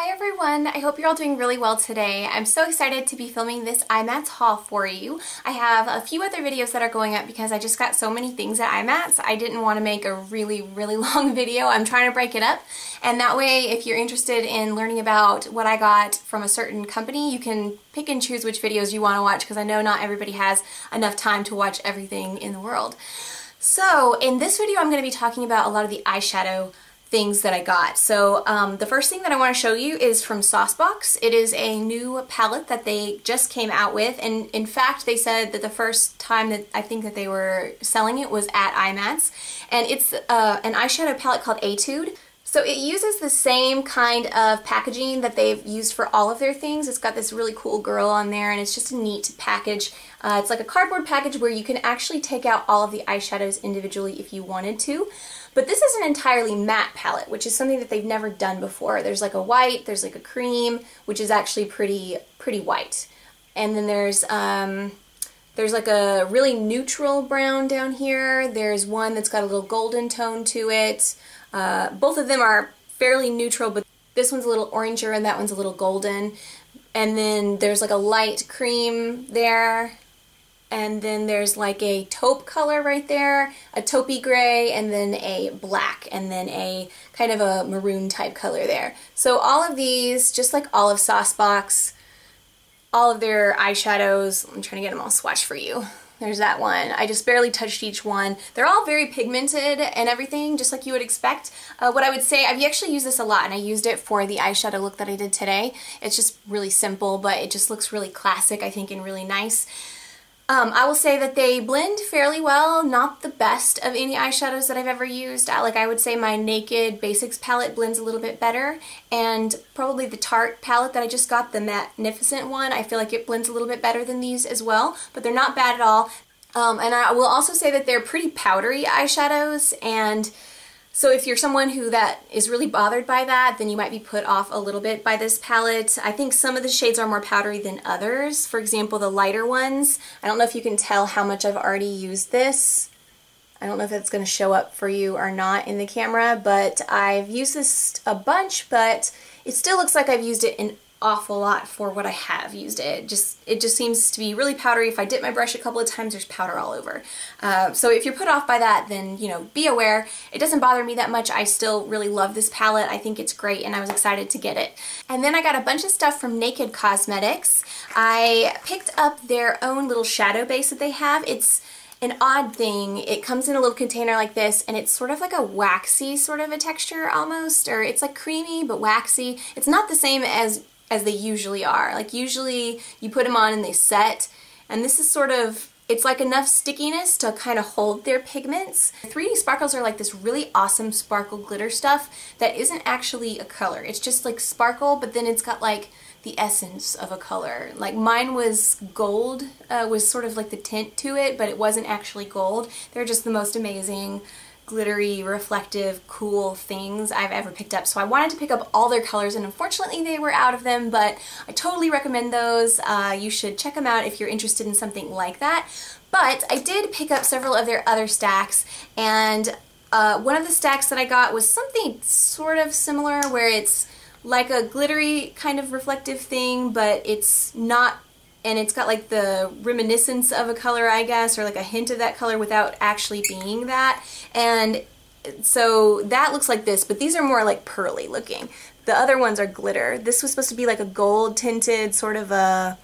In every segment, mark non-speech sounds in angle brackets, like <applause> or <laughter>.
Hi everyone, I hope you're all doing really well today. I'm so excited to be filming this IMATS haul for you. I have a few other videos that are going up because I just got so many things at IMATS. I didn't want to make a really, really <laughs> long video. I'm trying to break it up and that way if you're interested in learning about what I got from a certain company, you can pick and choose which videos you want to watch because I know not everybody has enough time to watch everything in the world. So in this video I'm going to be talking about a lot of the eyeshadow things that I got. So um, the first thing that I want to show you is from Saucebox. It is a new palette that they just came out with and in fact they said that the first time that I think that they were selling it was at IMATS and it's uh, an eyeshadow palette called Etude. So it uses the same kind of packaging that they've used for all of their things. It's got this really cool girl on there and it's just a neat package. Uh, it's like a cardboard package where you can actually take out all of the eyeshadows individually if you wanted to. But this is an entirely matte palette, which is something that they've never done before. There's like a white, there's like a cream, which is actually pretty, pretty white. And then there's, um, there's like a really neutral brown down here. There's one that's got a little golden tone to it. Uh, both of them are fairly neutral, but this one's a little oranger and that one's a little golden. And then there's like a light cream there. And then there's like a taupe color right there, a taupey gray, and then a black, and then a kind of a maroon type color there. So all of these, just like all of Saucebox, all of their eyeshadows, I'm trying to get them all swatched for you. There's that one. I just barely touched each one. They're all very pigmented and everything, just like you would expect. Uh, what I would say, I've actually used this a lot, and I used it for the eyeshadow look that I did today. It's just really simple, but it just looks really classic, I think, and really nice. Um, I will say that they blend fairly well, not the best of any eyeshadows that I've ever used. Like I would say my Naked Basics palette blends a little bit better and probably the Tarte palette that I just got, the Magnificent one, I feel like it blends a little bit better than these as well, but they're not bad at all. Um, and I will also say that they're pretty powdery eyeshadows and so if you're someone who that is really bothered by that, then you might be put off a little bit by this palette. I think some of the shades are more powdery than others. For example, the lighter ones. I don't know if you can tell how much I've already used this. I don't know if it's going to show up for you or not in the camera, but I've used this a bunch, but it still looks like I've used it in awful lot for what I have used it. just It just seems to be really powdery. If I dip my brush a couple of times, there's powder all over. Uh, so if you're put off by that, then, you know, be aware. It doesn't bother me that much. I still really love this palette. I think it's great and I was excited to get it. And then I got a bunch of stuff from Naked Cosmetics. I picked up their own little shadow base that they have. It's an odd thing. It comes in a little container like this and it's sort of like a waxy sort of a texture almost or it's like creamy but waxy. It's not the same as as they usually are. Like usually you put them on and they set and this is sort of it's like enough stickiness to kind of hold their pigments. 3D sparkles are like this really awesome sparkle glitter stuff that isn't actually a color. It's just like sparkle, but then it's got like the essence of a color. Like mine was gold, uh, was sort of like the tint to it, but it wasn't actually gold. They're just the most amazing glittery, reflective, cool things I've ever picked up. So I wanted to pick up all their colors and unfortunately they were out of them, but I totally recommend those. Uh, you should check them out if you're interested in something like that. But I did pick up several of their other stacks and uh, one of the stacks that I got was something sort of similar where it's like a glittery kind of reflective thing, but it's not and it's got like the reminiscence of a color I guess or like a hint of that color without actually being that. And so that looks like this but these are more like pearly looking. The other ones are glitter. This was supposed to be like a gold tinted sort of a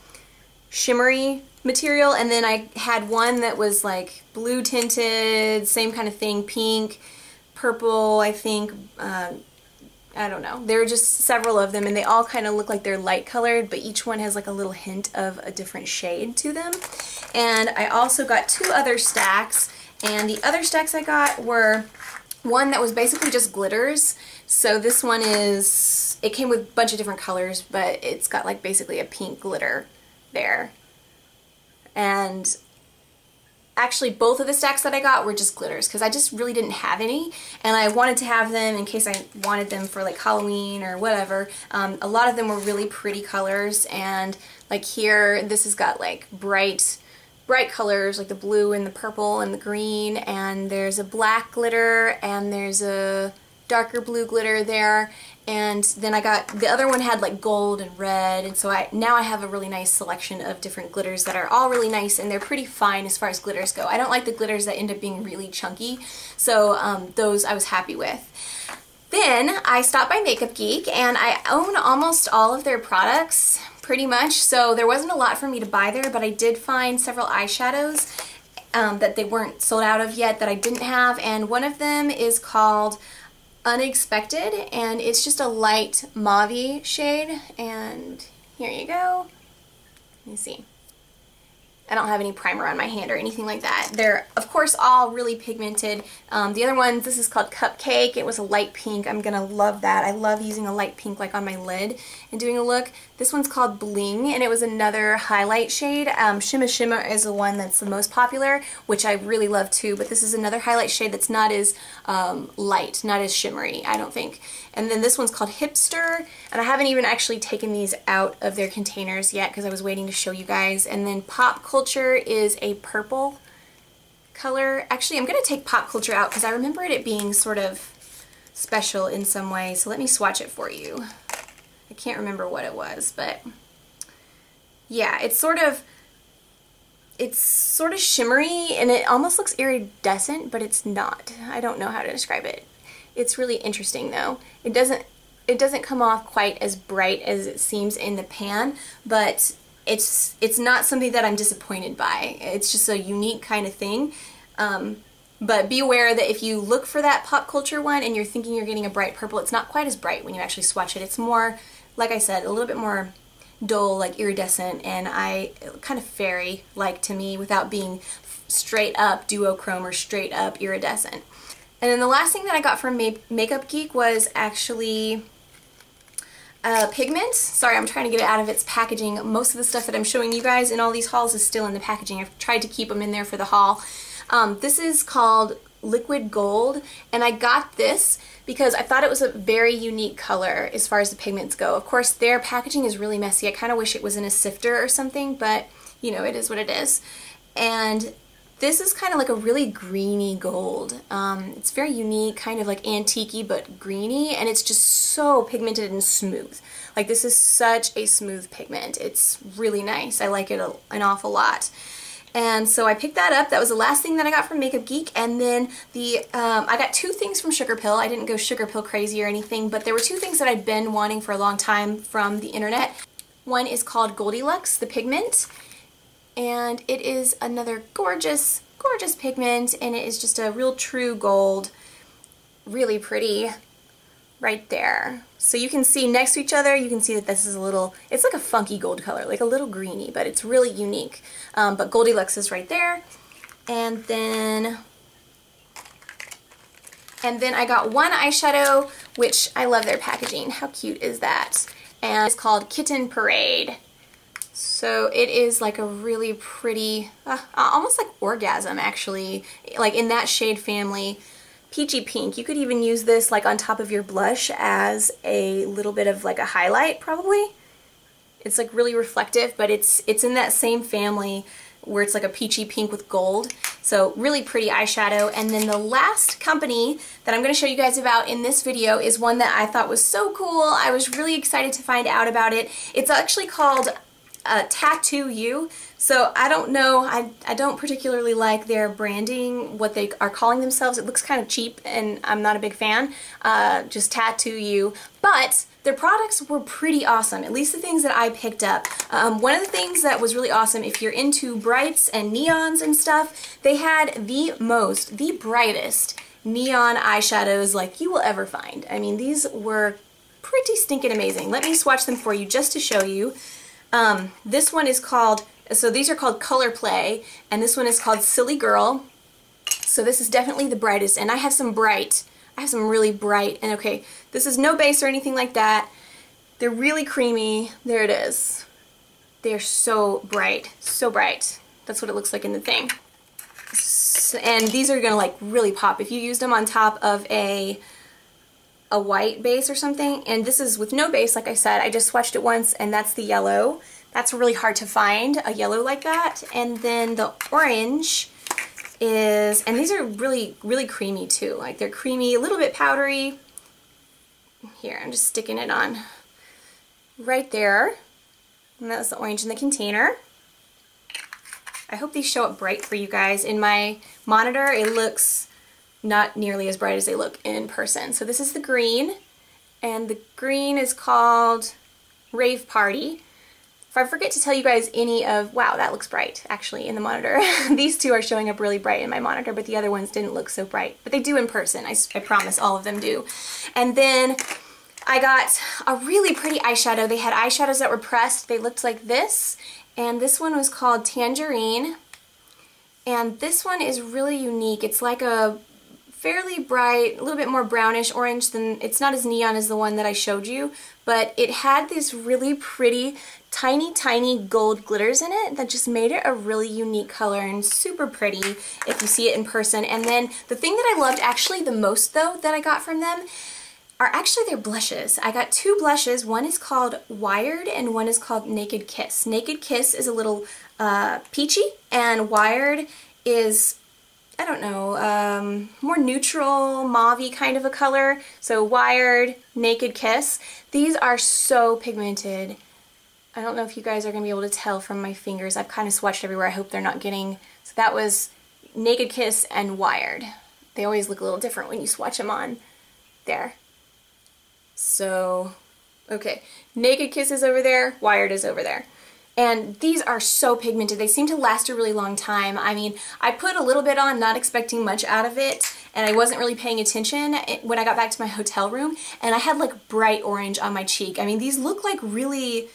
shimmery material and then I had one that was like blue tinted same kind of thing pink purple I think uh, I don't know. There are just several of them and they all kind of look like they're light colored, but each one has like a little hint of a different shade to them. And I also got two other stacks and the other stacks I got were one that was basically just glitters. So this one is, it came with a bunch of different colors, but it's got like basically a pink glitter there. And actually both of the stacks that I got were just glitters because I just really didn't have any and I wanted to have them in case I wanted them for like Halloween or whatever. Um, a lot of them were really pretty colors and like here this has got like bright bright colors like the blue and the purple and the green and there's a black glitter and there's a darker blue glitter there and then I got the other one had like gold and red and so I now I have a really nice selection of different glitters that are all really nice and they're pretty fine as far as glitters go. I don't like the glitters that end up being really chunky so um, those I was happy with. Then I stopped by Makeup Geek and I own almost all of their products pretty much so there wasn't a lot for me to buy there but I did find several eyeshadows um, that they weren't sold out of yet that I didn't have and one of them is called Unexpected and it's just a light mauve shade and here you go. Let me see. I don't have any primer on my hand or anything like that. They're, of course, all really pigmented. Um, the other ones, this is called Cupcake. It was a light pink. I'm going to love that. I love using a light pink like on my lid and doing a look. This one's called Bling, and it was another highlight shade. Um, Shimma Shimma is the one that's the most popular, which I really love too, but this is another highlight shade that's not as um, light, not as shimmery, I don't think. And then this one's called Hipster, and I haven't even actually taken these out of their containers yet because I was waiting to show you guys. And then Pop Culture is a purple color. Actually, I'm going to take Pop Culture out because I remember it being sort of special in some way. So let me swatch it for you. I can't remember what it was, but yeah, it's sort of it's sort of shimmery and it almost looks iridescent, but it's not. I don't know how to describe it. It's really interesting though. It doesn't it doesn't come off quite as bright as it seems in the pan, but it's it's not something that I'm disappointed by. It's just a unique kind of thing. Um, but be aware that if you look for that pop culture one and you're thinking you're getting a bright purple, it's not quite as bright when you actually swatch it. It's more, like I said, a little bit more dull, like iridescent, and I kind of fairy-like to me without being straight up duochrome or straight up iridescent. And then the last thing that I got from Makeup Geek was actually uh, pigment. Sorry, I'm trying to get it out of its packaging. Most of the stuff that I'm showing you guys in all these hauls is still in the packaging. I've tried to keep them in there for the haul. Um, this is called Liquid Gold, and I got this because I thought it was a very unique color as far as the pigments go. Of course, their packaging is really messy. I kind of wish it was in a sifter or something, but you know, it is what it is. And this is kind of like a really greeny gold. Um, it's very unique, kind of like antique but greeny, and it's just so pigmented and smooth. Like this is such a smooth pigment. It's really nice. I like it a, an awful lot. And so I picked that up. That was the last thing that I got from Makeup Geek. And then the um, I got two things from Sugarpill. I didn't go Sugarpill crazy or anything, but there were two things that I'd been wanting for a long time from the internet. One is called Goldilux, the pigment, and it is another gorgeous, gorgeous pigment, and it is just a real true gold, really pretty right there. So you can see next to each other, you can see that this is a little, it's like a funky gold color, like a little greeny, but it's really unique. Um, but Goldilux is right there. And then, and then I got one eyeshadow, which I love their packaging. How cute is that? And it's called Kitten Parade. So it is like a really pretty, uh, almost like Orgasm actually, like in that shade family. Peachy pink. You could even use this like on top of your blush as a little bit of like a highlight probably. It's like really reflective, but it's it's in that same family where it's like a peachy pink with gold. So really pretty eyeshadow. And then the last company that I'm going to show you guys about in this video is one that I thought was so cool. I was really excited to find out about it. It's actually called uh, Tat2U. So I don't know, I, I don't particularly like their branding, what they are calling themselves. It looks kind of cheap and I'm not a big fan. Uh, just Tat2U. But their products were pretty awesome, at least the things that I picked up. Um, one of the things that was really awesome, if you're into brights and neons and stuff, they had the most, the brightest neon eyeshadows like you will ever find. I mean, these were pretty stinking amazing. Let me swatch them for you just to show you. Um, this one is called, so these are called Color Play, and this one is called Silly Girl. So this is definitely the brightest, and I have some bright, I have some really bright, and okay, this is no base or anything like that. They're really creamy. There it is. They're so bright, so bright. That's what it looks like in the thing. So, and these are gonna like really pop. If you used them on top of a a white base or something. And this is with no base, like I said. I just swatched it once and that's the yellow. That's really hard to find, a yellow like that. And then the orange is, and these are really, really creamy too. Like they're creamy, a little bit powdery. here, I'm just sticking it on right there. And that was the orange in the container. I hope these show up bright for you guys. In my monitor, it looks not nearly as bright as they look in person. So this is the green, and the green is called Rave Party. If I forget to tell you guys any of, wow, that looks bright actually in the monitor. <laughs> These two are showing up really bright in my monitor, but the other ones didn't look so bright. But they do in person, I, I promise all of them do. And then I got a really pretty eyeshadow. They had eyeshadows that were pressed. They looked like this. And this one was called Tangerine. And this one is really unique. It's like a fairly bright, a little bit more brownish orange than, it's not as neon as the one that I showed you, but it had this really pretty tiny, tiny gold glitters in it that just made it a really unique color and super pretty if you see it in person. And then the thing that I loved actually the most though that I got from them are actually their blushes. I got two blushes. One is called Wired and one is called Naked Kiss. Naked Kiss is a little uh, peachy and Wired is I don't know, um, more neutral, mauve kind of a color. So Wired, Naked Kiss. These are so pigmented. I don't know if you guys are going to be able to tell from my fingers. I've kind of swatched everywhere. I hope they're not getting... So that was Naked Kiss and Wired. They always look a little different when you swatch them on. There. So, okay. Naked Kiss is over there. Wired is over there. And these are so pigmented. They seem to last a really long time. I mean, I put a little bit on, not expecting much out of it, and I wasn't really paying attention eh, when I got back to my hotel room, and I had like bright orange on my cheek. I mean, these look like really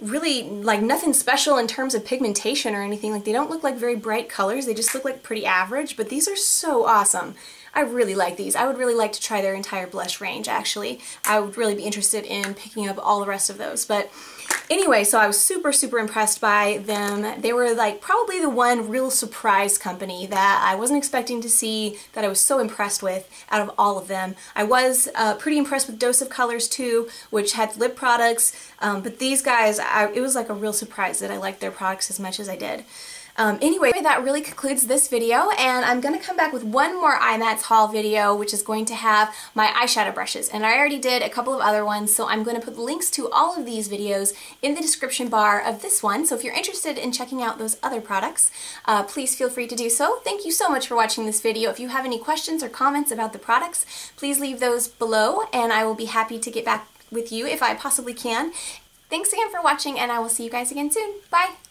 really like nothing special in terms of pigmentation or anything like they don't look like very bright colors they just look like pretty average but these are so awesome I really like these. I would really like to try their entire blush range actually. I would really be interested in picking up all the rest of those but Anyway, so I was super, super impressed by them. They were like probably the one real surprise company that I wasn't expecting to see that I was so impressed with out of all of them. I was uh, pretty impressed with Dose of Colors too, which had lip products, um, but these guys, I, it was like a real surprise that I liked their products as much as I did. Um, anyway, that really concludes this video, and I'm going to come back with one more IMATS haul video, which is going to have my eyeshadow brushes. And I already did a couple of other ones, so I'm going to put links to all of these videos in the description bar of this one. So if you're interested in checking out those other products, uh, please feel free to do so. Thank you so much for watching this video. If you have any questions or comments about the products, please leave those below, and I will be happy to get back with you if I possibly can. Thanks again for watching, and I will see you guys again soon. Bye!